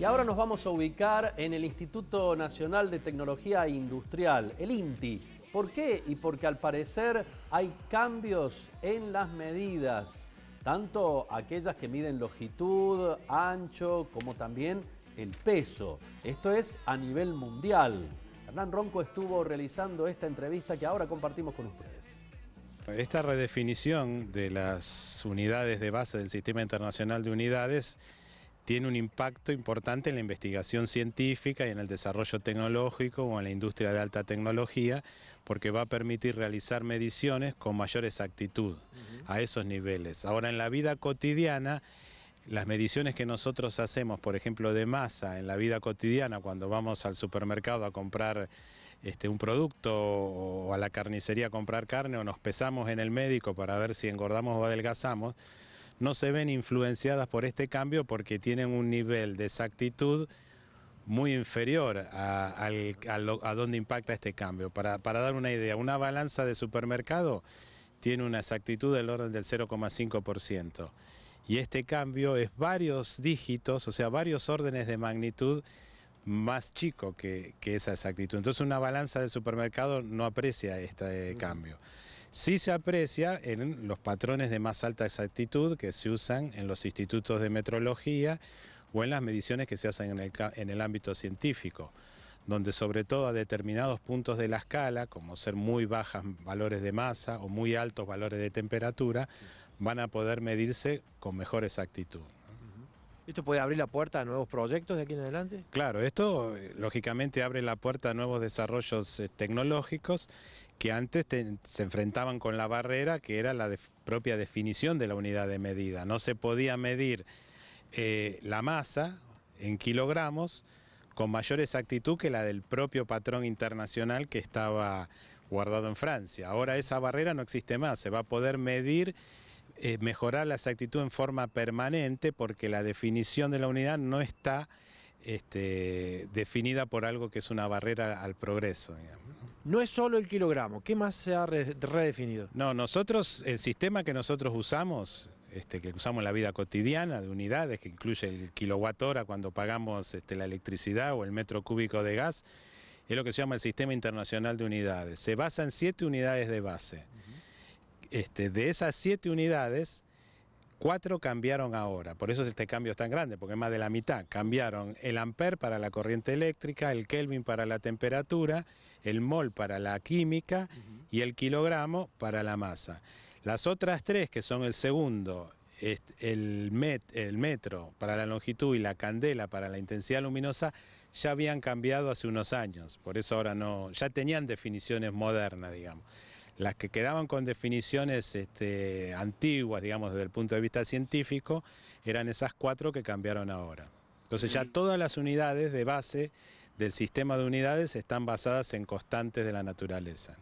Y ahora nos vamos a ubicar en el Instituto Nacional de Tecnología Industrial, el INTI. ¿Por qué? Y porque al parecer hay cambios en las medidas, tanto aquellas que miden longitud, ancho, como también el peso. Esto es a nivel mundial. Hernán Ronco estuvo realizando esta entrevista que ahora compartimos con ustedes. Esta redefinición de las unidades de base del Sistema Internacional de Unidades tiene un impacto importante en la investigación científica y en el desarrollo tecnológico o en la industria de alta tecnología, porque va a permitir realizar mediciones con mayor exactitud a esos niveles. Ahora, en la vida cotidiana, las mediciones que nosotros hacemos, por ejemplo, de masa en la vida cotidiana, cuando vamos al supermercado a comprar este, un producto o a la carnicería a comprar carne o nos pesamos en el médico para ver si engordamos o adelgazamos, no se ven influenciadas por este cambio porque tienen un nivel de exactitud muy inferior a, dónde impacta este cambio. Para, dar una idea, una balanza de supermercado tiene una exactitud del orden del 0,5%. Y este cambio es varios dígitos, o sea, varios órdenes de magnitud más chico que esa exactitud. Entonces una balanza de supermercado no aprecia este cambio. Sí se aprecia en los patrones de más alta exactitud que se usan en los institutos de metrología o en las mediciones que se hacen en el, ámbito científico, donde sobre todo a determinados puntos de la escala, como ser muy bajas valores de masa o muy altos valores de temperatura, van a poder medirse con mejor exactitud. ¿Esto puede abrir la puerta a nuevos proyectos de aquí en adelante? Claro, esto eh, lógicamente abre la puerta a nuevos desarrollos eh, tecnológicos que antes se enfrentaban con la barrera que era la propia definición de la unidad de medida. No se podía medir eh, la masa en kilogramos con mayor exactitud que la del propio patrón internacional que estaba guardado en Francia. Ahora esa barrera no existe más, se va a poder medir eh, mejorar la exactitud en forma permanente porque la definición de la unidad no está este, definida por algo que es una barrera al progreso. No es solo el kilogramo, ¿qué más se ha redefinido? No, nosotros, el sistema que nosotros usamos, este, que usamos en la vida cotidiana de unidades, que incluye el kilowatt hora cuando pagamos este, la electricidad o el metro cúbico de gas, es lo que se llama el Sistema Internacional de Unidades. Se basa en siete unidades de base. Este, de esas siete unidades, cuatro cambiaron ahora. Por eso este cambio es tan grande, porque es más de la mitad. Cambiaron el amper para la corriente eléctrica, el kelvin para la temperatura, el mol para la química y el kilogramo para la masa. Las otras tres, que son el segundo, el, el metro para la longitud y la candela para la intensidad luminosa, ya habían cambiado hace unos años. Por eso ahora no, ya tenían definiciones modernas, digamos. Las que quedaban con definiciones este, antiguas, digamos, desde el punto de vista científico, eran esas cuatro que cambiaron ahora. Entonces ya todas las unidades de base del sistema de unidades están basadas en constantes de la naturaleza.